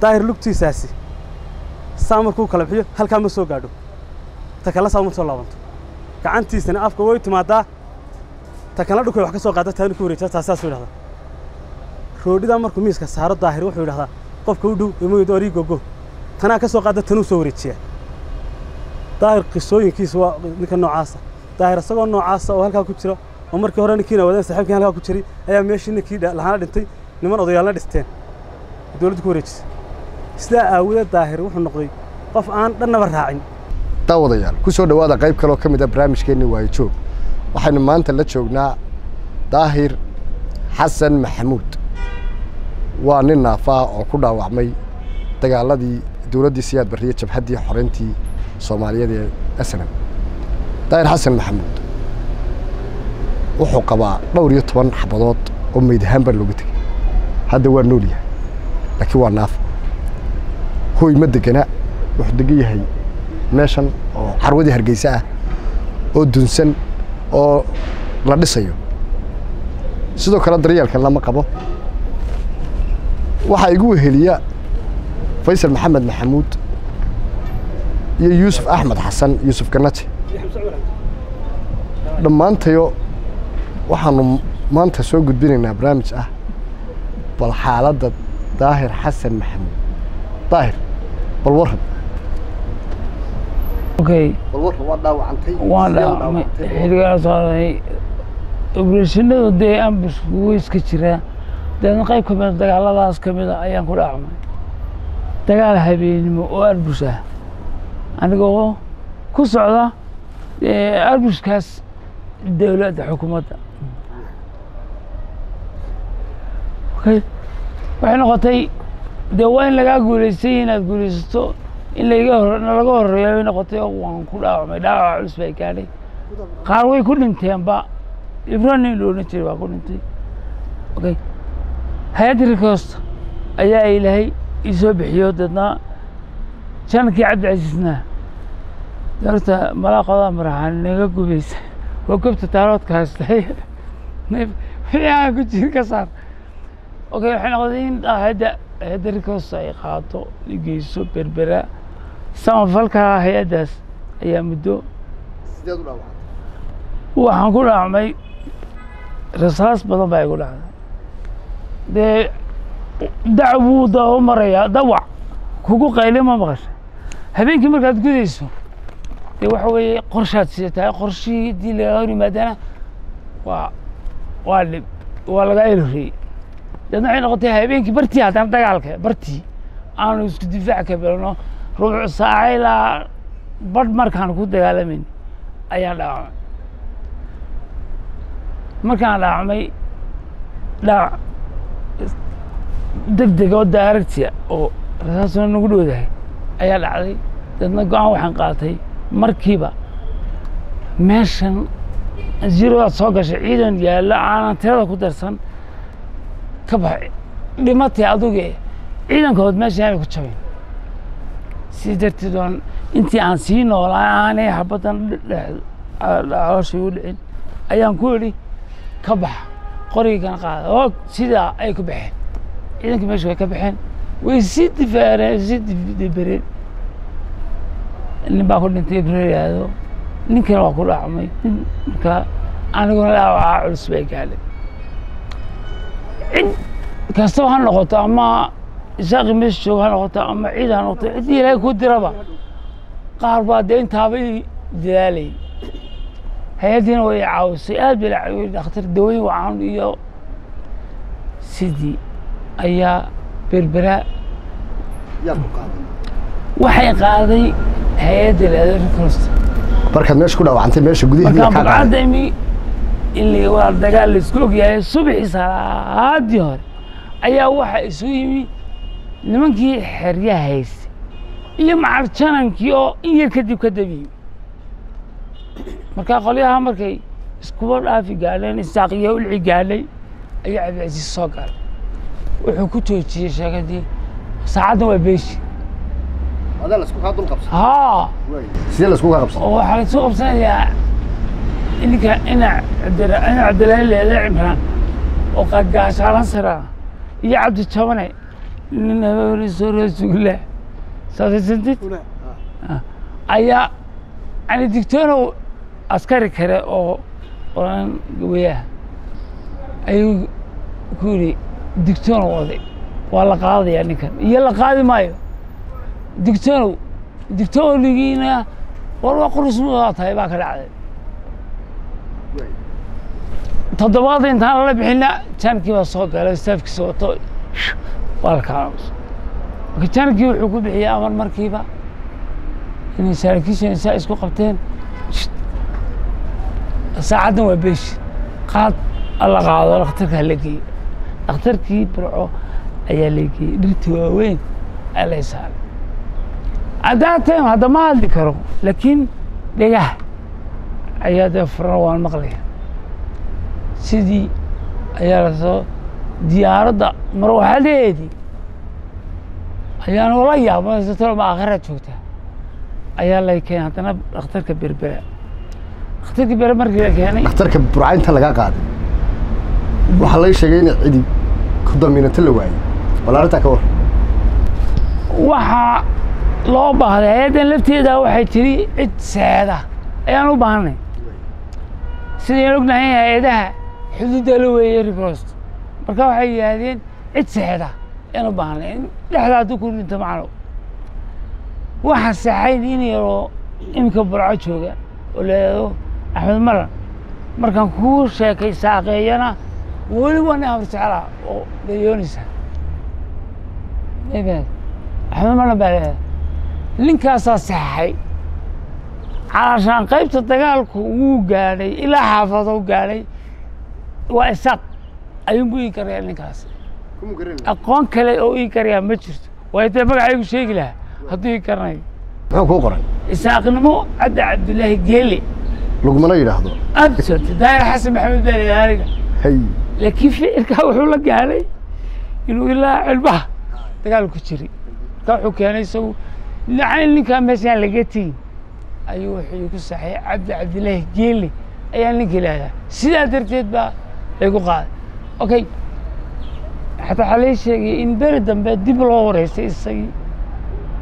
daahir lugtiisaasi. Saa markuu kala bixiyo halkaa ma soo gaadho. Ta kale saa uma soo laabanto. Gacantiisana afka way timaadaa. Ta kalena dhulkay wax ka soo qaada taani ku wareejaa taasaasuu yidhahdaa. Roodhidaa markuu miiska saaro daahir wuxuu yidhahdaa qofka u dhow imageedu arii gogo. Tanaa ka soo qaada tanuu soo wareejiyaa. Daahir qisooyinkiisa waa ninka noocaasa. Daahir isagoo noocaasa oo halkaa ku jira oo markii hore ninkiina wadeen saaxiibkii halkaa ku jiray ayaa meeshii ninkii lahaana dhintay niman odayaalna dhisteen. Dowladdu ku wareejisay sidaa aawadeed daahir wuxuu noqday qof aan dhannaba raacin. Daawadayaal ku soo dhowaada qayb kaloo ka mid a barnaamijkeenni waayo joog. Waxaynu maanta la joognaa daahir xasan maxamuud. Waa nin naafa ah oo ku dhaawacmay dagaaladii dowladdii siyaad barriye jabhaddii xoreyntii soomaaliyeed ee asnam daahir xasan maxamuud wuxuu qabaa dhowr iyo toban xabadood oo meyd ahaan baa looga tegey hadda waa nool yahay laakiin waa naafa hooy ma degana wuxuu degan yahay meeshan oo carwadii hargeysa ah oo dunsan oo la dhisayo. Sidoo kale daryeelkan lama qabo. Waxaa igu weheliya faysal maxamed maxamuud iyo yuusuf axmed xasan yuusuf ganate dhammaantayo waxaanu maanta soo gudbinaynaa barnaamij ah bal xaaladda daahir xasan maxamuud. Daahir bal socday obrashinadu dee ambusku way iska jiraa. Deedna qayb ka mida dagaaladaas ka mida ayaan ku dhaacmay dagaal habeenimo oo arbus ah. Anigoo ku socda arbuskaas dowladda xukuumadda. Okay. Waxay noqotay dee waa in lagaa guulaystay inaad guulaysato in laiga hor nalaga horreeya bay noqotay waan ku dhaawacmay dhaawac culus bay gaadhay. Qaar way ku dhinteenba ibranin la odhan jiray waa ku dhintay. Okay. Hay'adda rikosta ayaa ilaahay ii soo bixiyo deedna janankii cabdicasiisna horta malaaqodaa maraxaan naga gubaysa waa gobta taaroodka haystay wixii aan ku jiri ka saar. Okay waxay noqotay in hay'adda hay'adda ay qaato geyso berbera samafalka hay'addaas ayaa muddo u waxaan ku dhaacmay rasaas badan baa igu dhacday. Dee dac buu daba marayaa dawac. Kugu qayle ma maqasha. Habeenkii markaad gudayso dee waxa weeye qorshaad sidataa qorshihii dii lagaa hor yimaadana waa waa dhib waa lagaa elorreeyey deedna waxay noqotay habeenkii bartii haddana dagaalka bartii aanu isku difaac ka bilno rubuc saaca ilaa badh markaan ku dagaalamayn ayaan dhaawacmay. Markaan dhaawacmay dhaawac deg deg oo daaragtiya oo rasaasuna nagu dhowdahay ayaa dhacday. Deedna go'aan waxaan qaatay markiiba meeshan zirodaad soo gashay ciidan yaallo aanan tirada ku darsan ka bax dhimatay aduge ciidankood meesha aanay ku jabin. Si darteed waan intii aan sii noolaa aanay habaddan calooshay u dhicin ayaan ku idhi ka bax qorigana qaada oo sidaa ay ku baxeen ciidankii meesha way ka baxeen way sii difaareen sii dibereen nin baa ku dhintay ibrariyaado ninkana waa ku dhaacmay marka aniguna dhaawacaa culus bay gaadhay cid kastaba ha noqoto ama isaaqi meesha jooga ha noqoto ama ciid ha noqoto ciddii ilaahay ku diraba. Qaar baa dee intaaba i dadaalayay hay'addiina way caawisay. Aad bay la dhakhtar dawooyin wacan iyo sidii ayaa berberaa waxay qaaday hay'adda rikosta markaad meesha ku dhaawacantay meesha gudihiina in waa dagaal la isku ogyahay subaxii salaadii hore ayaa waxa isu yimi nimankii haystay iyo macal janankii oo in yar kadib ka dab yimi markaa qolyaha markay iskuba dhaafi gaadheen isaaq iyo ulci gaadhay ayaa cabdicasiis soo galay wuxuu ku joojiyey sheekadii saacaddan waa beeshi. Haa. Sidee qabsan? Waxaa la isku qabsanayaa ninka ina cabdira ina cabdilaahi leele cimraan oo qagaashaalan sara iyo cabdi jabane nin habeenisooree sugla saasaysanted ayaa yani digtoonow askari kale oo qoran gawayaha ayuu ku yidhi digtoonow oday waa la qaadayaa ninkan iyo la qaadi maayo digtoonow digtoonigiina war waa qurismudaa tahay baa ka dhacday toddobaad intaan lala bixina jaankii baa soo galay staafkiisa wato waa la kaamus marka jaankii wuxuu ku bixiyey amar markiiba inay saraakiisha insaa isku qabteen. Saacaddan waa beeshi. Qaad alla qaado dhakhtarka la geeyey dhakhtarkii burco ayaa la geeyey. Dhirtii waaweyn ayaa saaray. Haddaa time hadda ma hadli karo laakiin dhegah ayaa dee furana waan maqlaya sidii ayaa la soo diyaaradda. Marwaxadeedii ayaan ula yaabay talo ma aakhiraad joogtaa ayaa lay keenay haddana dhakhtarka berbera dhakhtarka bere markii la keenay dhakhtarka burcaynta laga qaaday. Waxaa lay sheegay in cidi ku damiinato la waayey bal arrintaa ka war. Waxaa loo baahday hay'addan lafteeda waxay tiri cid seeda. Ayaan u baahnay sidaynu ognahay hay'adaha xuduudda la weeyey ribrost marka waxay yidhaahdeen cid seeda ayaan u baahnay in dhexda hadduu ku dhinto macno. Waxa saxayn in yaroo iminka burco jooga oo leedo axmed maran. Markaan kuu sheekay saaqeeyana weli waa nin amar jeclaa oo dayoonaysa axmed maran baa leedahay ninkaasaa saxay calaashaan qaybta dagaalku wuu gaadhay ilaa xaafado gaadhay waa isaaq ayuunbu ii garayaa ninkaas. Aqoon kale oo ii garayaa ma jirto. Waayo dee magacaygu sheegi lahaa. Hadduu ii garanayo muxuu kuu qoray? Isaaqnimo cabdi cabdilaahi geele. Lagumana yidhaahdo? Absort daahir xasan maxamed baa leedahay aniga. Hay laakiin ficilkaa wuxuu la gaadhay inuu ilaa cilbaha dagaal ku jiray. Marka wuxuu keenay isagu lacay ninkaa meeshaan laga tegin. Ayuu wuxuu igu saxay cabdi cabdilaahi geele. Ayaa ninka ilahdaa sidaa darteed baa laygu qaaday okay. Xataa waxaa lay sheegay in beri dambe dib loo wareystay isagii.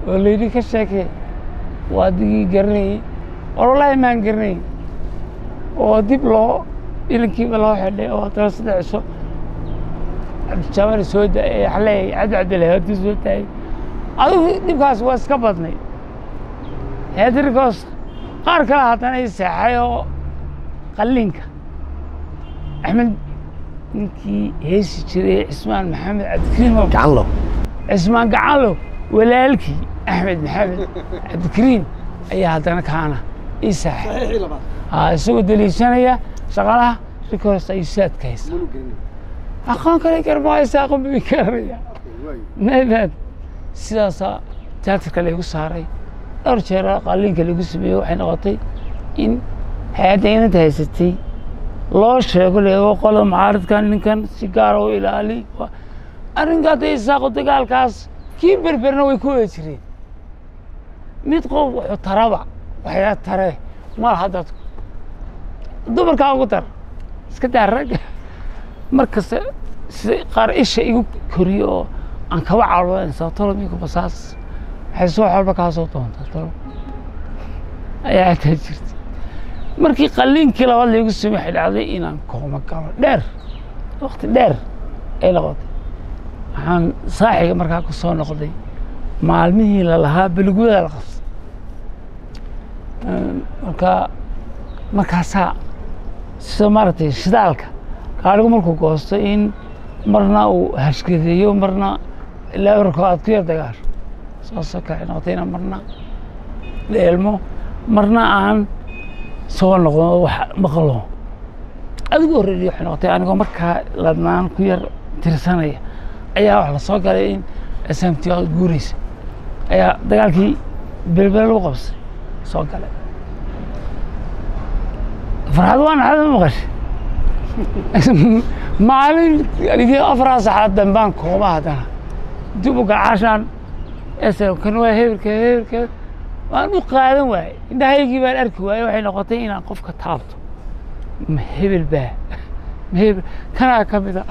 Oo layidhi ka sheekee waa adigii garanayey wallaahi maan garanayn oo dib loo ilinkiiba loo xidhay oo haddana saddex cisho cabdijaamani soo daayay xaleey cabdi cabdilaahi haddii soo daayay adigu dhibkaas waa iska badnay. Heedirkoos qaar kale haddana i oo qalliinka axmed ninkii heesi jiray cismaan maxamed cabdikariim cismaan gacanlo walaalkii axmed maxamed cabdikariim ayaa haddana kaana ii haa isagoo daliishanaya shaqalaha rikoos ayuu saadka haysa aqoon kale garmaaysa aqoon buu garanaya mabad sidaasaa jaatirka laygu saaray dhowr jeer qalliinka lagu sameeyey waxay noqotay in hay'adda inanta haysatay loo sheego leego qola mucaaridkan ninkan si gaara u ilaali. Arrinka hadda isaaqo dagaalkaas kii berberna way ku wada jireen. Mid qof wuxuu taraba waxyaa tare. Malaha dadku dumarkaa ugu dar. Iska daa ragga markasta sida qaar isha igu koriyo oo aan kaba caloodan sababtolo minku basaas? Waxay soo xolba kaa doontaa tolo. Ayaa ataa jirta markii qalliinkii labaad laygu samey waxay dhacday inaan kooma galo. Dheer. Wakti dheer ay noqotay. Waxaan saaxiga markaa ku soo noqday. Maalmihii lalahaa beligudaa la qabsay marka markaasaa sida maaragtay shidaalka gaarigu markuu goosto in marna uu hashgadeeyo marna ilaa urarkoo aad ku yar dagaasho. Saasoo kale noqotay inaan marna dheelmo marna aan soo noqdo wax maqlo adigu horreeyay waxay noqotay anigoo markaa ladnaan ku yar tirsanaya ayaa wax la galay in smt guuraysa. Ayaa dagaalkii belbele lagu qabsay soo galay. Farxad waa naxada maqashay. Maalin aligii afaraa saxaad dambaan kooma haddana dib u gacaashaan kan waa hebelka hebelka waan u qaadan waayey. Indhahaygii baan arki waayey waxay noqotay inaan qofka taabto. Ma hebel baa. Ma kanaa ka mid a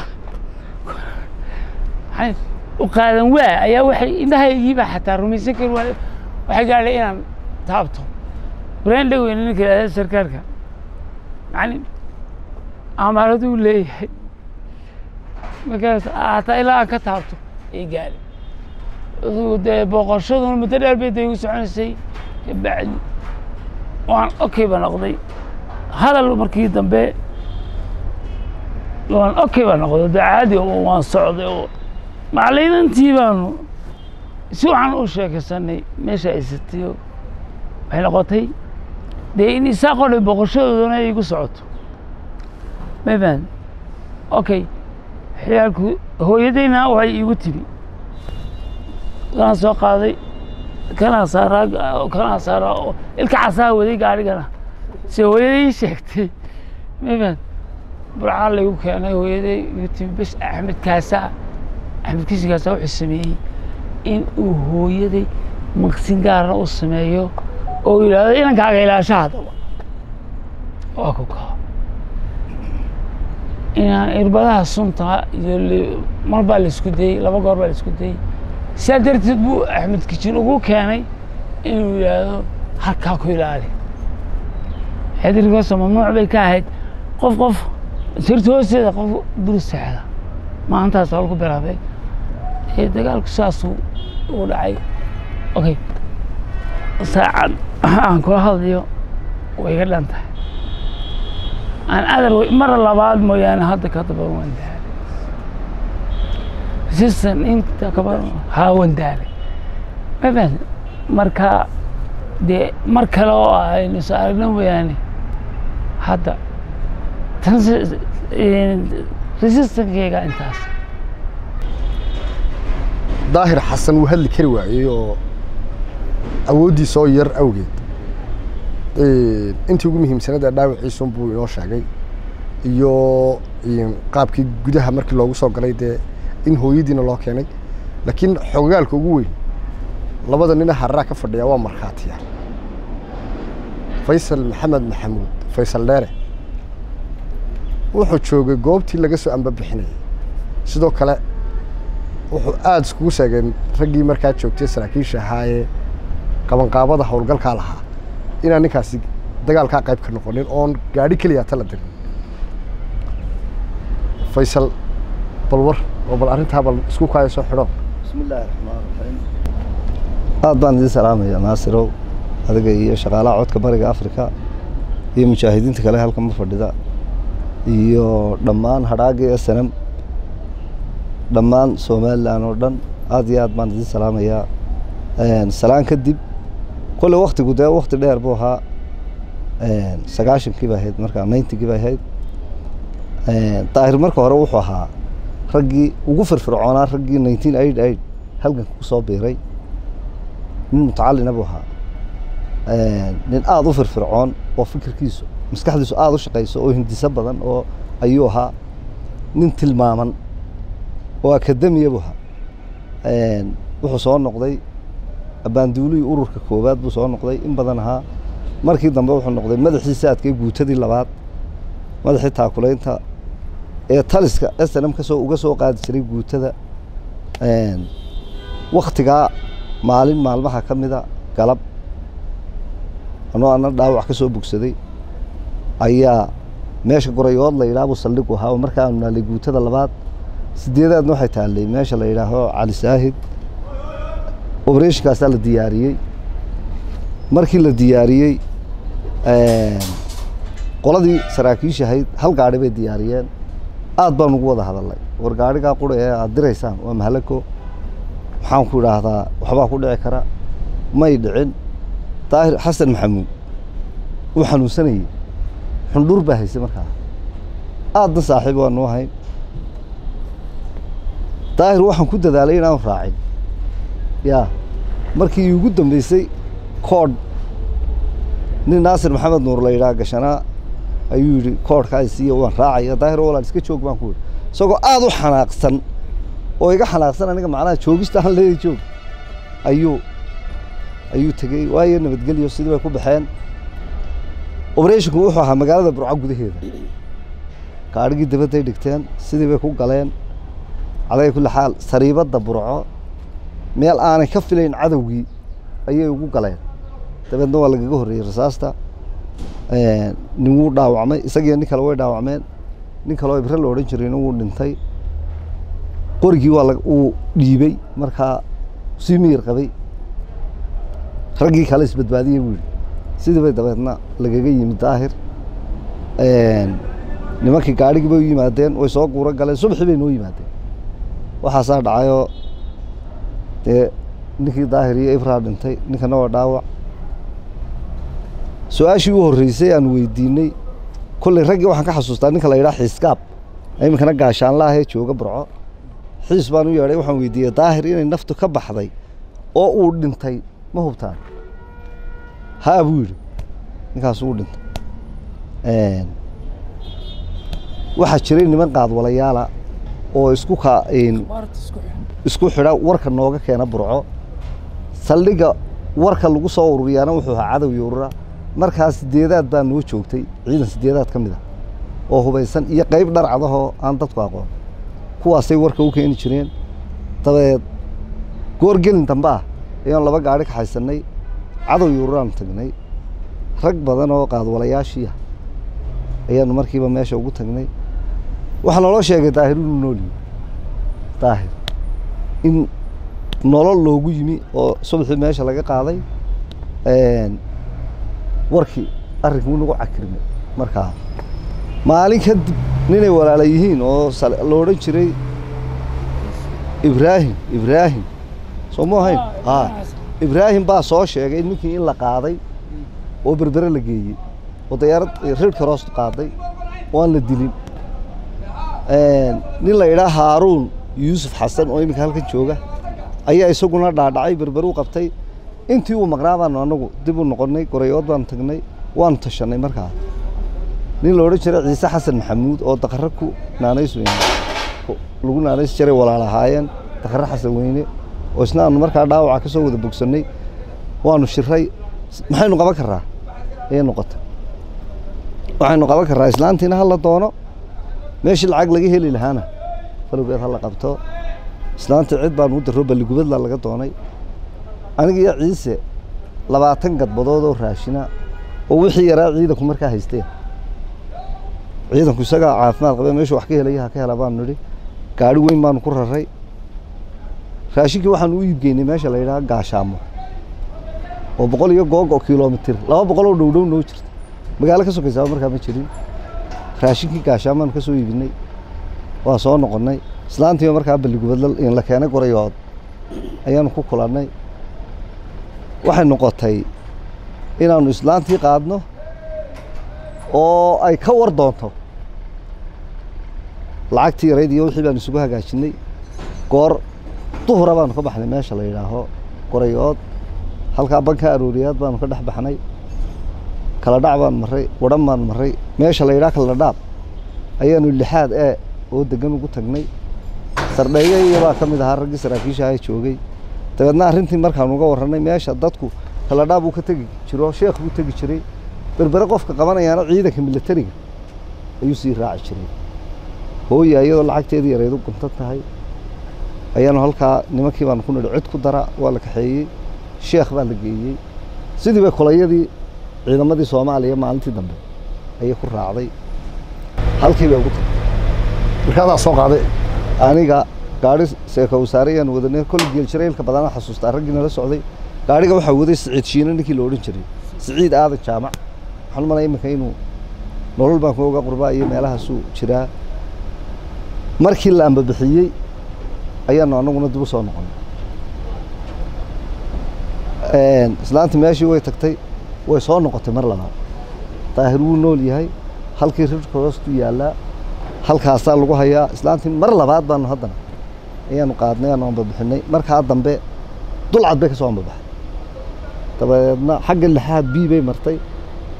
u qaadan waa ayaa waxay indhahaygiiba xataa rumaysan kari waay waxay gaadhay inaan taabto. Ibraahim dhaweyne ninka yidhahda sarkaalka yani amaaraduu leeyahay. Markaas hataa ilaa aan ka taabto ay gaadhay dee booqashaduna muddo dheer bay dee igu soconaysay kabacdi waan okay ba noqday. Hadal markii dambe waan okay baa noqday. Dee caadi waan socday oo macallinantii baanu si waxaan u sheekaysanay meesha ay satiyo waxay noqotay dee in isaaqoo dhan boqoshadoodana ay igu socoto. Ma fahan okay. Xiyaalku hooyadayna waxay iigu timi kanaa soo qaaday. Kanaa saaraa kanaa saaraa oo ilka casaa waday gaarigana. Se hooyaday ii sheegtay. Ma fahan burcaa laygu keenay hooyaday igu timi bes axmed kaasaa axmed kiisi kaasaa wuxuu sameeyey in uu hooyaday maqsin gaarna u sameeyo oo yidhaahdo inankaaga ilaasha haddaba waa ku kaa inaan irbadaha sunta iyo mar baa la isku dayey laba goor baa la isku dayey sidaa darteed buu axmed kijin ugu keenay inuu yidhaahdo halkaa ku ilaali. Xedirkoosa mamnuuc bay ka ahayd. Qof qof sirta hoosteeda qof dul seexda. Maalintaas waa lagu bilaabay dagaalku saasuu u dhacay. Okay saacad aan kula hadlayo way iga dhan tahay. Aan adar mar labaad mooyaane hadda ka daba waan daalay resistan inta kaba haa waan daalay. Ma fahan marka dee mar kale oo aynu is aragno mooyaane hadda tan resistankeyga intaas. Daahir xasan wuu hadli kari waayey oo awooddiisa oo yar awgeed. Intii ugu muhiimsanada dhaawiciisun buu inoo sheegay. Iyo qaabkii gudaha markii loogu soo galay dee in hooyadiina loo keenay. Laakiin xogagaalka ugu weyn labada nina hararaa ka fadhiya waa markhaatiya faysal maxamed maxamuud faysal dheere. Wuxuu joogay goobtii laga soo ambabixinayay. Sidoo kale wuxuu aada iskugu sheegay raggii markaa joogtay saraakiisha ahaayee qabanqaabada howlgalkaa lahaa inaan ninkaasi dagaalkaa qayb ka noqonin oon gaadhi keliya tala dirin. Faysal bal war oo bal arrintaa bal isku kaaya soo xidho. Bismi raxmaan raxiim aad baan idiin salaamaya naasirow adiga iyo shaqaalaha codka bariga afrika iyo mujaahidiinta kale halkan ma fadhida iyo dhammaan hadhaagii ee sanam dhammaan somalilan oo dhan aad iyo aad baan idiin salaamayaa. Salaan kadib kolle waktigu dee wakti dheer buu ahaa. Sagaashankii ahayd markaa ninetygii ahayd. Daahir marka hore wuxuu ahaa raggii ugu firfircoonaa raggii nineteen eight eight halganka ku biiray nin mutacalina buu ahaa. Nin aada u firfircoon oo fikirkiisu maskaxdiisu aada u shaqayso oo hindiso badan oo ayuu ahaa nin tilmaaman oo akademiya buu ahaa. Wuxuu soo noqday abaanduulihii ururka koowaad buu soo noqday. In badan ahaa markii dambe wuxuu noqday madaxii saadkay guutadii labaad madaxii taakulaynta ee taliska snm ka soo uga soo qaadi jiray guutada waktigaa maalin maalmaha ka mida galab. Anoo ana dhaawac ka soo bogsaday ayaa meesha gorayood la yidhaah buu saldhigu ahaa oo markaa aanu naalay guutada labaad sideedaadna waxay taallay. Meesha la yidhaaho cali saahid oberatinkaasaa la diyaariyey. Markii la diyaariyey qoladii saraakiisha ahayd hal gaadhi bay diyaariyeen aad baan ugu wada hadalnay war gaadhigaa qura ee aad diraysaan waa mahalako maxaan ku idhaahdaa waxbaa ku dhici kara. May dhicin. Daahir xasan maxamuud uu xanuunsanayey xundhur baa haysay markaa. Aadna saaxiib waanu ahayn daahir waxaan ku dadaalay inaanu raacin. Yaa markii iigu dambeysay koodh nin naasir maxamed nuur la yidhaha gashanaa ayuu yidhi koodhkaas iyo waan raacaya daahir walaal iska joog baan ku yidhi. Isagoo aada u xanaaqsan oo iga xanaaqsan aniga macnaha joogista aan leeyahay joog ayuu ayuu tegey. Waayo nabadgelyo sidii bay ku baxeen. Obereshinku wuxuu ahaa magaalada burco gudaheeda. Gaadhigii dabadday dhigteen sidii bay ku galeen. Calaa kulli xaal sariibadda burco meel aanay ka filayn cadowgii ayay ugu galeen. Dabeedna waa lagaga horreeyey rasaasta nin wuu dhaawacmay isagiyo nin kale way dhaawacmeen. Nin kaleo ibre la odhan jirayna wuu dhintay. Qorigii waa uu dhiibey markaa sii miyir qabay. Raggii kale isbadbaadiyey buu yidhi. Sidii bay dabeedna lagaga yimid daahir. Nimankii gaadhigii bay u yimaadeen way soo guuro galeen subaxii bay noo yimaadeen. Waxaasaa dhacayoo dee ninkii daahir iyo ibraa dhintay ninkana waa dhaawac su'aashii u horreysay aan weydiinay kolley raggii waxaan ka xasuustaa ninka la yidhaha xiiskaab. Iminkana gaashaanlaahee jooga burco. Xiis baan u yeedhay waxaan weydiiyey daahir inay naftu ka baxday oo uu dhintay ma hubtaan? Haa buu yidhi. Ninkaas uu dhintay. Waxaa jiray niman qaadwalayaala oo isku ka isku xidha warka nooga keena burco. Saldhigga warka lagu soo ururiyaana wuxuu ahaa cadow iyo urura markaa sideedaad baa noo joogtay ciidan sideedaad ka mid ah oo hubaysan iyo qayb dharcadahoo aan dadku aqoon. Kuwaasay warka u keeni jireen. Dabeed goorgelin dambe ah ayaan laba gaadhi ka haysannay cadow iyo ururaanu tagnay. Rag badan oo qaadwalayaashii ah ayaanu markiiba meesha ugu tagnay. Waxaa naloo sheegay daahir inuu nool yimi. Daahir in nolol loogu yimi oo subaxii meesha laga qaaday warkii arrinkuu nagu cakirmay markaa maalin kadib ninay walaala yihiin oo la odhan jiray ibraahim ibraahim. Soo mu ahayn? A ibraahim. Baa soo sheegay ninkii in la qaaday oo berbere la geeyey oo dayaarad reerka roost qaaday oo aan la dilin. Nin la idhaa haaruun yuusuf xasan oo iminka halkan jooga ayaa isaguna dhaadhacay berber u qabtay intii uu maqnaa anagu dib u noqonnay gorayood baanu tagnay waanu tashanay markaa. Nin la odhan jiray ciise xasan maxamuud oo daqarre ku naanays lagu naanays jiray walaal ahaayeen daqarre xasan weyne oo isna aanu markaa dhaawaca ka soo wada bogsannay waanu shiray maxaynu qaban karraa? Ayay noqotay. Waxaynu qaban karraa islaantiina hala doono. Meeshii lacag laga heli lahaana falowgeed hala qabto. Islaantii cid baanu u daro balligubadla laga doonay aniga iyo ciise labaatan gadbadood oo raashina oo wixii yaraa ciidanku markaa haysteen ciidanku isagaa caafimaad qabee meeshuu wax ka helaya ka hela baanu nidhi. Gaadhi weyn baanu ku raray raashinkii waxaanu u iibgeynay meesha la yidhaha gaashaamo oo boqol iyo goog oo kilomitir laba boqol oo dhowdhow noo jirta. Magaalo ka sokaysaaba markaa ma jirin. Raashinkii gaashaamaanu ka soo iibinay waa soo noqonnay. Islaantiiba markaa balligubadla la keenay gorayood ayaanu ku kulannay waxay noqotay inaannu islaantii qaadno oo ay ka war doonto. Lacagtii yarayd iyo wixii baanu isugu hagaajinay. Goor duhura baanu ka baxnay meesha la yidhaaho gorayood halkaa banka arooriyaad baanu ka dhex baxnay. Kala dhac baan marray wadhan baan marray. Meesha la yidhaha kala dhaab ayaanu lixaad ee oo degan ugu tagnay. Sardheeye iyobaa ka mid ahaa raggii saraakiisha ahe joogay dabeedna arrintii markaanu uga warrannay meesha dadku kala dhaab uu ka tegi jiro sheekh buu tegi jiray berbere qofka qabanayaana ciidanka milatariga ayuu sii raaci jiray. Hooya iyadoo lacagteedii yareed u guntan tahay. Ayaanu halkaa nimankii baanu ku nidhi cid ku dara waa la kaxeeyey sheekh baa la geeyey. Sidii bay kolayadii ciidamadii soomaaliya maalintii dambe ayay ku raacday. Halkii bay ugu tagtay. Markaadaa soo qaaday aniga gaari seeka wasaare ayaan wadanay kol geeljiraylka badanaa xasuustaa raggii nala socday. Gaariga waxaa waday siciid shiine ninkii la odhan jiray. Siciid aadan jaamac. Waxaan malaya iminka inuu nolol baan ku oga qurbaa iyo meelahaasuu jiraa. Markii la ambabixiyey ayaanu anaguna dib u soo noqonay islaantii meeshii way tagtay way soo noqotay mar labaad. Daahir wuu nool yahay halkii rirka hoostu yaallaa halkaasaa lagu hayaa. Islaantii mar labaad baanu haddana ayaanu qaadnay aanu ambabixinay markaa dambe dulcad bay ka soo ambabaxay dabadeedna xagga lixaad bii bay martay.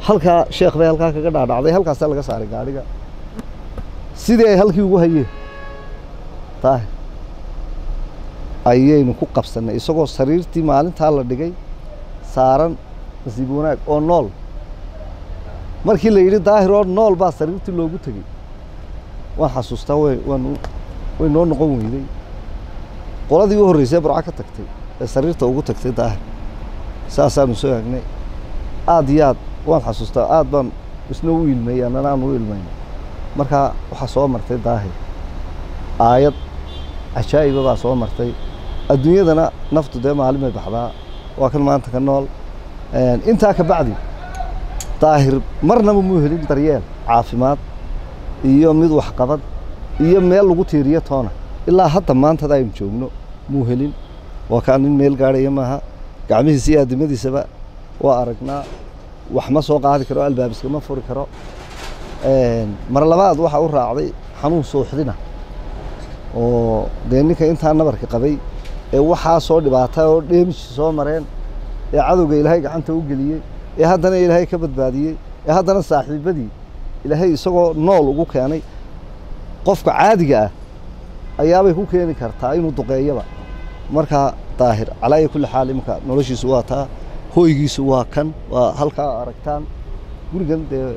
Halkaa sheekh bay halkaa kaga dhaadhacday halkaasaa laga saaray gaadhiga. Sidii ay halkii ugu hayeen daahir ayaynu ku qabsannay isagoo sariirtii maalintaa la dhigay saaran nasiib wanaag oo nool. Markii la yidhi daahir oo nool baa sariirtii loogu tegey. Waan xasuustaa way waan way noo noqon weyday qoladii u horreysay burco ka tagtay ee sariirta ugu tagtay daahir saasaanu soo egnay aad iyo aad waan xasuustaa aad baan isna u ilmeeyey annana aan u ilmayna marka waxaa soo martay daahir aayad cajaa'iba baa soo martay. Adduunyadana naftu dee maalin bay baxdaa. Waa kan maanta ka nool. Intaa ka bacdi daahir marnaba muu helin daryeel caafimaad iyo mid waxqabad iyo meel lagu tiiriyo toona ilaa hadda maantada aynu joogno muu helin. Waa kaa nin meel gaadhaya maaha. Gacmihiisa iyo addimadiisaba waa aragnaa wax ma soo qaadi karo albaabiska ma furi karo. Mar labaad waxaa u raacday xanuun suuxdina oo dee ninka intaa nabarka qabay ee waxaa soo dhibaata oo dheemishi soo mareen ee cadowga ilaahay gacanta u geliyey ee haddana ilaahay ka badbaadiyey ee haddana saaxiibadii ilaahay isagoo nool ugu keenay. Qofka caadiga ah ayaabay ku keeni kartaa inuu duqeeyaba. Marka daahir calaaya kulli xaal iminka noloshiisu waa taa hoygiisu waa kan waa halkaa aragtaan. Gurigan dee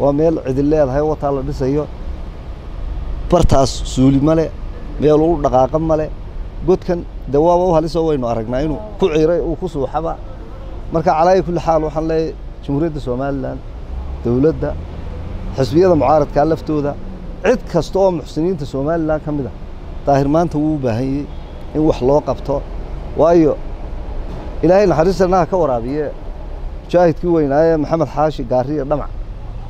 waa meel cidin leedahay wataa la dhisayo. Bartaas suuli male meel u dhaqaaqa male godkan dee waaba u halisoo waynu aragnaa inuu ku ciiray uu ku suuxaba. Marka calaaya kulli xaal waxaan leeyahay jamhuuriyadda somalilan dowladda xisbiyada mucaaradkaa laftooda cid kasta oo muxsiniinta somalilan ka mid a daahir maanta wuu u baahanyey in wax loo qabto. Waayo ilaahay naxariistanaha ka waraabiye mujaahidkii weynaaye maxamed xaashi gaariya dhamac.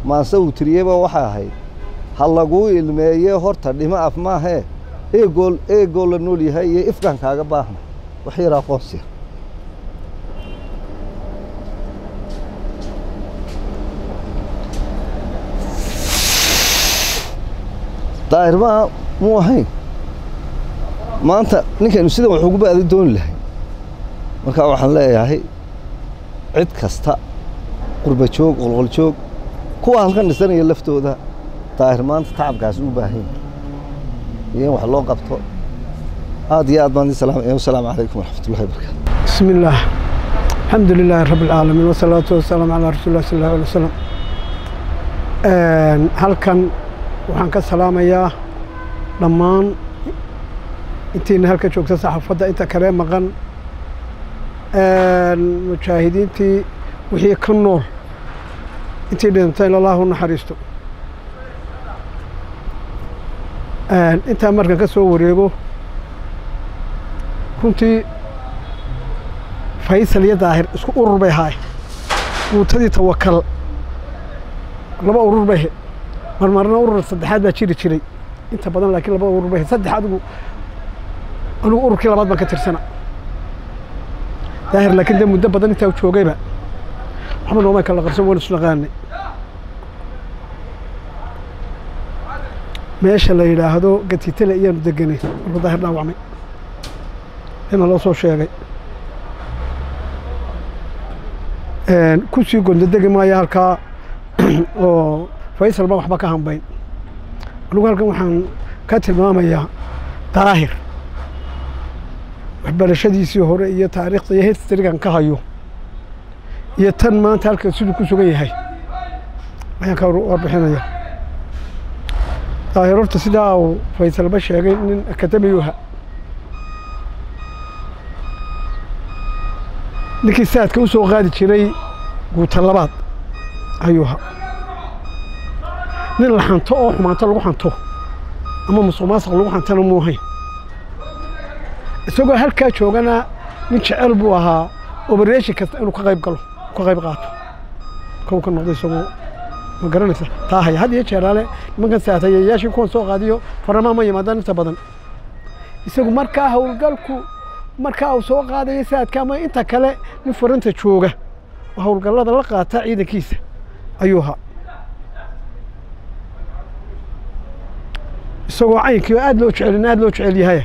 Maanse uu tiriyeyba waxay ahayd ha laguu ilmeeye horta dhimo af maahee eegool eegoo la nool yahay iyo ifkaan kaaga baahna. Wax yar aqoonsiya daahirmaha muu ahayn. Maanta ninkaynu sidan waxuu ku baadi dooni lahay. Marka waxaan leeyahay cid kasta qurba joog kuwa halkan dhisanaya laftooda daahir maanta tacabkaasi u baahan iyo wax loo qabto. Aad iyo aad baan idin salaamaya wasalaamu calaykum waraxmatullahi wabarakatu bismi alxamdu lilaahi rabbi alcaalamiin wasalaatu wasalaamu calaa rasuuli sal allahu alay wasalam halkan waxaan ka salaamayaa dhammaan intiina halka joogta saxaafadda. Inta kale maqan mujaahidiintii wixii ka nool. Intii dhintay in allah u naxariisto intaa markan ka soo wareego runtii faysal iyo daahir isku urur bay ahaay guutadii tawakal laba urur bay marmarna urur saddexaad baa jiri jiray. Inta badan laakiin laba urur ahayd saddex adigu anigu ururkii labaad baan ka tirsana. Daahir laakiin dee muddo badan intaa joogayba. Maxamed oomay kala qarsan waan isnaqaanay meesha la yidhaahdo gatitale iyaanu deganay markuu daahir dhaawacmay ina loo soo sheegay. Kusii gondodegi maayo halkaa. Oo faysal baan waxba ka hambayn. Anigu halkan waxaan ka tilmaamayaa daahir. Waxbarashadiisii hore iyo taariikhda iyo historygan ka hayo iyo tan maanta halkan siduu ku sugan yahay ayaan ka warbixinaya daahir horta sidaa uu faysalba sheegay nin akademiyuha ninkii saadka u soo qaadi jiray guuta labaad ayuu ahaa nin la xanto oo xumaanto lagu xanto ama musuq maasuq lagu xantana muu ahayn isagoo halkaa joogana nin jecel buu ahaa obereeshin kasta inuu ka qayb galo ka qayb qaato. Kow ka noqdo isagoo ma garanaysa taa haya. Had iyo jeeraale nimankan saatayayaashii kuwan soo qaadiyo faramaa ma yimaadaan inta badan. Isagu markaa howlgalku markaa uu soo qaadaya saadka ama inta kale nin faranta jooga oo howlgallada la qaata ciidankiisa ayuu ahaa isagoo caynkii oo aad loo jecelin aad loo jecel yahay.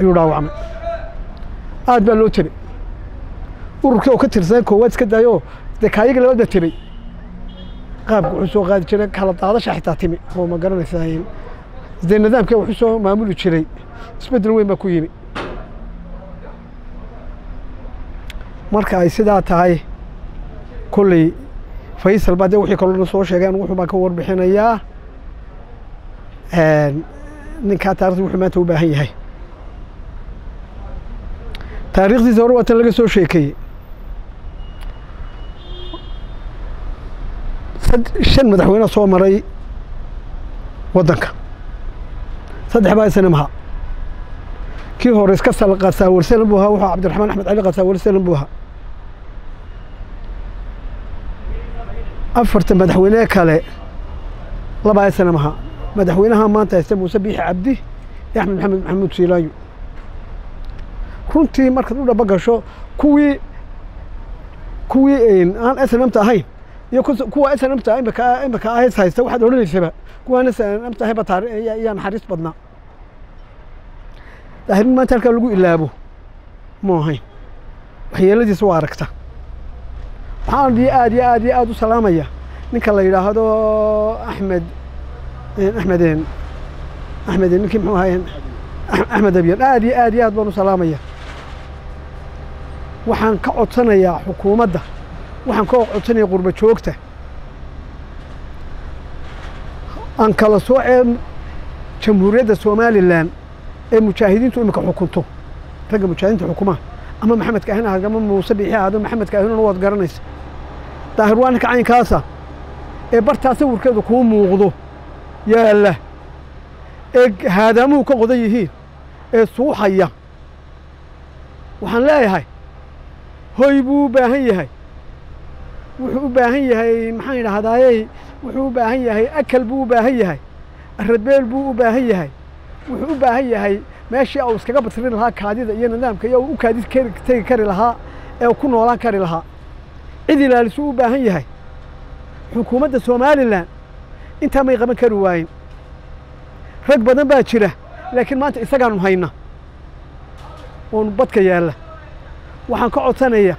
Ayuu dhaawacmay. Aad baa loo tebay. Ururkii oo ka tirsan koowaad iska daayoo dee kaayaga labada tebay. Qaabka wuxuu soo qaadi jiray kala daadasha xitaa timi. Oo ma garanaysaa dee nidaamkii wuxuu soo maamuli jiray? Isbeddel weyn baa ku yimi. Marka ay sidaa tahay kolley faysal baa dee wixii kaloo soo sheegay anigu wuxuu baan ka warbixinayaa ninkaa taarikhda wuxuu maanta u baahan yahay. Taariikhdiisa hore waa tan laga soo sheekeeyey shan madaxweyne soo maray waddanka. Saddex baa isna maha. Kii hore iska sal qasaawarsalan buu ahaa wuxuu cabdiraxmaan axmed cali qasaawarsalan buu ahaa. Afarta madaxweyne kale labaa isna maha madaxweynaha maanta haysta muuse biixi cabdi iyo axmed maxamed maxamuud siilaayo runtii markaad u dhaba gasho kuwii kuwii aan snmta ahayn iyo kuwa snmta imika imika ahays haysta waxaad odhanaysaba kuwaan snmta ahayn ba taari ayaa ayaa naxariis badnaa. Daahirin maanta halkaa lagu ilaabo? Mu ahayn. Waxyeeladiisa waa aragta. Waxaan aad iyo aad iyo aad u salaamaya ninka la yidhaahdo axmed axmed axmed ninkii muxuu ahaye axmed abyan aad iyo aad iyo aad baan u salaamaya. Waxaan ka codsanayaa xukuumadda. Waxaan ka codsanaya qurba joogta. Aan kala soocee jamhuuriyadda somalilan ee mujaahidiintu imika xukunto. Ragga mujaahidiinta xukumaa ama maxamed kaahin ahaad ama muuse biixi ahaado maxamed kaahinuna waad garanaysa. Daahir waa caynkaasa ee bartaa sawirkeedu kuu muuqdo yaalla ee haadaamuhu ka qodan yihiin ee suuxaya waxaan leeyahay hoy buu u baahan yahay. Wuxuu u baahan yahay maxaan idhahdaayey wuxuu u baahan yahay akal buu u baahan yahay aradbeel buu u baahan yahay. Wuxuu u baahan yahay meeshii uu iskaga batrin lahaa kaadida iyo nidaamka iyo u kaadi kari- tegi kari lahaa ee ku noolaan kari lahaa. Cid ilaalisuu u baahan yahay. Xukuumadda somalilan intaa may qaban kari waayin rag badan baa jira laakiin maanta isagaanu hayna. Oonu badka yaalla. Waxaan ka codsanaya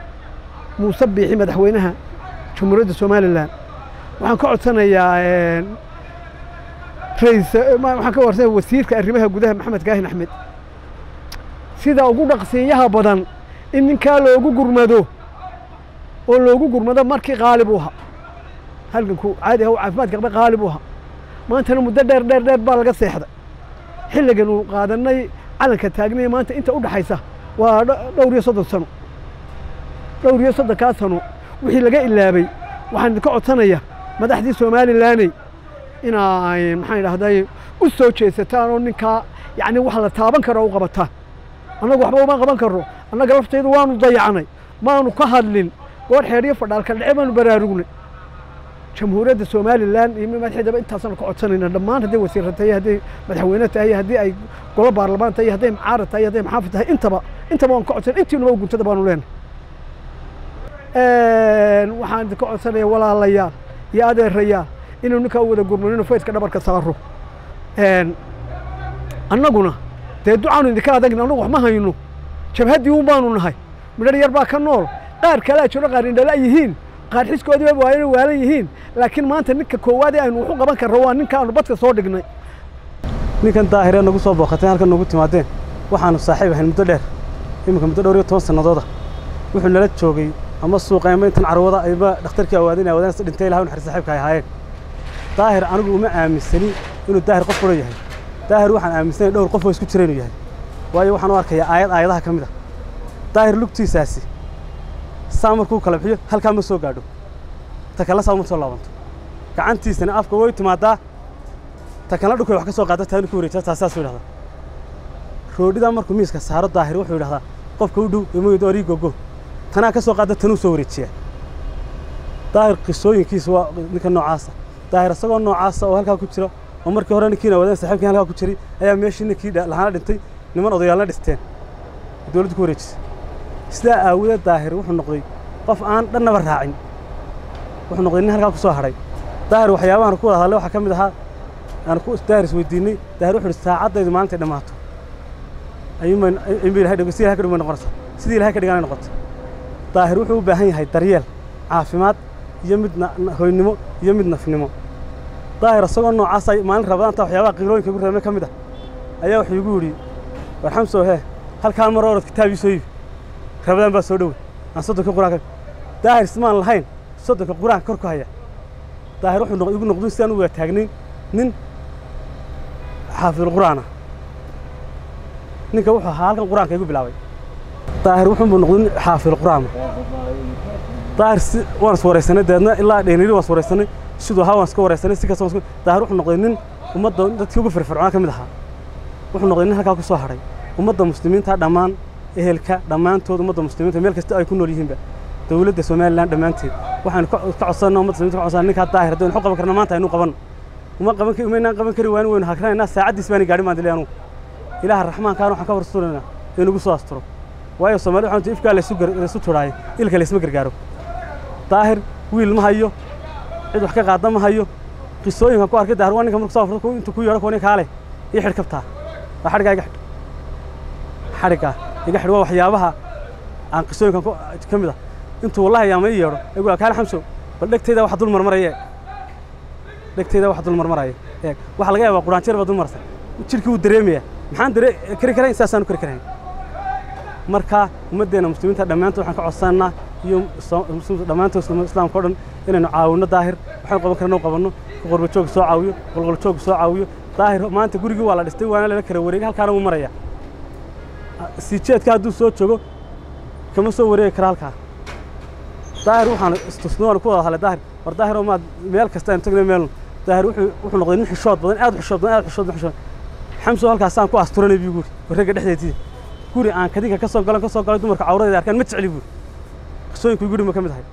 muuse biixi madaxweynaha jamhuuriyadda somalilan waxaan ka codsanayaa rais ma- waxaan ka warsanaya wasiirka arrimaha gudaha maxamed kaahin axmed. Sida ugu dhaqsiinyaha badan in ninkaa loogu gurmado oo loogu gurmado markii qaalib u ahaa halganku caadi ah u caafimaadka qaba qaalib u ahaa maantana muddo dheer dheer dheer baa laga seexday. Xilligan uu qaadanay calanka taagnay maanta inta u dhaxaysa waa dho- dhowr iyo soddon sano. Dhowr iyo soddonkaa sano wixii laga ilaabay. Waxaan idinka codsanaya madaxdii somalilaney inay maxaan idhahday u soo jeesataan oo ninkaa yacni wax la taaban karo u qabataan annagu waxba uma qaban karno annaga laftaydu waanu dayacnay maanu ka hadlin. Goor xeedhiyo fadhaalka dhece baanu baraarugnay jamhuuriyadda somalilan iyo madaxeedaba intaasanu ka codsanayna dhammaan. Hadday wasiirra tahay hadday madaxweyne tahay haddii ay golo baarlamaan tahay hadday mucaarad tahay hadday maxaafid tahay intaba intaba waan ka codsanay intiinuba u guntada baanu leenahay. Waxaan idinka codsanaya walaalayaal iyo adeerayaal inuu ninkaa wada gurmanino faydka dhabarka saaro. Annaguna dee ducaanu idinka adagna annagu wax hayno. Jabhaddii un baanu nahay. Midhar yar baa ka nool. Qaar kalea jiro qaar indhala yihiin qaar xiskoodiiba waalan waalan yihiin. Laakiin maanta ninka koowaad aynu wax u qaban karno waa ninka aanu badka soo dhignay. Ninkan daahiree nagu soo booqateen halkan nagu timaadeen. Waxaanu saaxiib ahayn muddo dheer. Iminka muddo dhowr iyo toban sannadooda wuxuu nala joogay ama suuqa ama intan carwada ayba dhakhtarkii awaadin awaadaan si dhintay ilaha naxariis saaxiibka ay ahaayeen. Daahir anigu uma aaminsani inuu daahir qof qura yahay. Daahir waxaan aaminsanay dhowr qof oo isku jira inuu yahay. Waayo waxaan u arkayaa aayad aayadaha ka mid ah. Daahir lugtiisaasi saa markuu kala bixiyo halkaa ma soo gaadho. Ta kale saa ma soo laabanto. Gacantiisana afka way timaadaa. Ta kale dhulkay wax ka soo qaada taani ku wareejaa taasaasuu yidhahdaa. Roodhidaa markuu miiska saaro daahir wuxuu yidhahdaa qofka u dhow imaydo orii gogo tanaa ka soo qaada tanuu soo wareejiyaa. Daahir qisooyinkiisa waa ninka noocaasa. Daahir isagoo noocaasa oo halkaa ku jira oo markii hore ninkiina wadeen saaxiibkii halkaa ku jiray ayaa meeshii ninkii lahaana dhintay niman odayaalna dhisteen. Dowladdu ku wareejisay sidaa aawadeed daahir wuxuu noqday qof aan dhannaba raacin. Wuxuu noqday nin halkaa ku soo hadhay daahir waxyaabahan ku wada hadlay waxaa ka mid ahaa aan daahir isweydiinay daahir wuxuu yidhi saacaddaydu maalintay dhammaato ayuunbay sidii ilahay ka dhig bay daahir wuxuu u baahan yahay daryeel caafimaad iyo mid hoynimo iyo mid nafnimo. Daahir isagoo noocaas ay maalin rabadaanta waxyaabaha qiilooyinka igu reebay ka mid ah ayaa wuxuu igu yidhi war xamsoo hee halkaa mar orod kitaab iibi rabadaan baa soo dhowey aan soddonka qur'aanka daahir ismaan lahayn soddonka qur'aanka kor ku haya. Daahir wuxuu igu noqdin sidaan u wada taagnayn nin xaafidulqur'aana ninka wuxuu ahaa halkan qur'aanka igu bilaabay. Daahir wuxuunbuu noqday nin xaafidulqur'aana daahir waan is waraysanay deedna ilaa dheyniri waan is waraysanay siduu ahaa waan iska waraysanay si kasta daahir wuxuu noqday nin ummadda dadkii ugu firfircoonaa ka mid ahaa. Wuxuu noqday nin halkaa ku soo hadhay ummadda muslimiinta dhammaan ehelka dhammaantood ummadda muslimiinta meel kasta ay ku nool yihiinba. Dowladda somalilan dhammaanteed. Waxaan ka codsanaa ummadda muslimiinta ka codsanaa ninkaa daahir haddii waxu qaban karna maanta aynu qaban. Uma qaban kari umaynaan qaban kari waan waynu hakranaynaa saacaddiis baani gaadhin baan dilay anugu raxmaankaan waxaan ka warsunaynaa inugu soo asturo. Waayo soomaali waxaan tii ifkaa laysu turaayo ilka laysma gargaaro. Daahir wiil ma hayo cid wax ka qaada ma hayo qisooyinkan ku arkay daahir waa ninka marku soo afurto intuu ku yeedho kuwa nin kaale kabtaa waa xadhiggaa iga xidh xadhiggaa xidh waa waxyaabaha ka mid ah. Intuu wallahi yaama ii yeedho igu kaale xamso bal dhegtayda wax dul marmaraya eeg dhegtayda wax dul marmaraya eeg waxa codsanaa iyo dhammaantood islaamka o dhan inaynu daahir. Waxaan qaban karna qabanno. Ka qorbajooga soo caawiyo qolqoljoogga soo caawiyo. Daahir maanta gurigii waa la dhistay waana lala kala wareegay halkaana wuu maraya sii jeedka hadduu soo joogo kama soo wareegi kara halkaa. Daahir waxaan istusnay waan ku wada hadlay. Daahir war daahir oo maad meel kasta aynu tagnay meel daahir wuxuu noqday nin xishood badan aad xishood badan aad xishood xishood. Xamso halkaasaan ku asturanay buu guri warreega dhexdeedii. Guri aan kadinka ka soo galan ka soo galay dumarka cawradeeda arkaan ma jecli buuri qisooyinku guri ma ka mid ahay